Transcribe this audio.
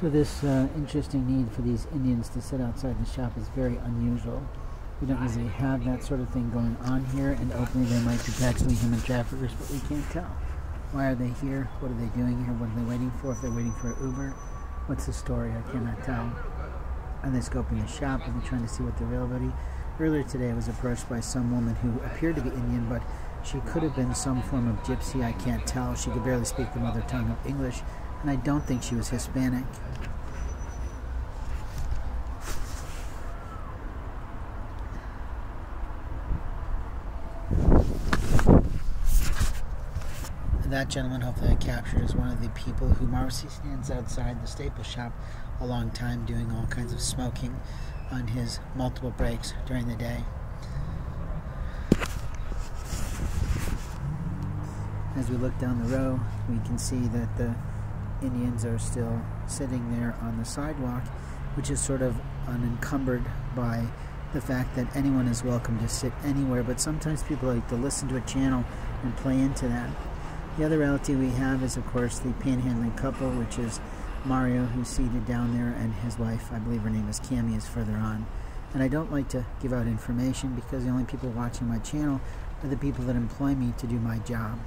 So this uh, interesting need for these Indians to sit outside the shop is very unusual. We don't usually have that sort of thing going on here, and openly they might be actually human traffickers, but we can't tell. Why are they here? What are they doing here? What are they waiting for? If they're waiting for Uber, what's the story? I cannot tell. Are they scoping the shop? Are they trying to see what the availability? Earlier today, I was approached by some woman who appeared to be Indian, but she could have been some form of gypsy. I can't tell. She could barely speak the mother tongue of English, and I don't think she was Hispanic. that gentleman, hopefully I captured, is one of the people who marvelously stands outside the staple shop a long time doing all kinds of smoking on his multiple breaks during the day. As we look down the row, we can see that the Indians are still sitting there on the sidewalk, which is sort of unencumbered by the fact that anyone is welcome to sit anywhere, but sometimes people like to listen to a channel and play into that. The other relative we have is, of course, the panhandling couple, which is Mario, who's seated down there, and his wife, I believe her name is Cami, is further on. And I don't like to give out information because the only people watching my channel are the people that employ me to do my job.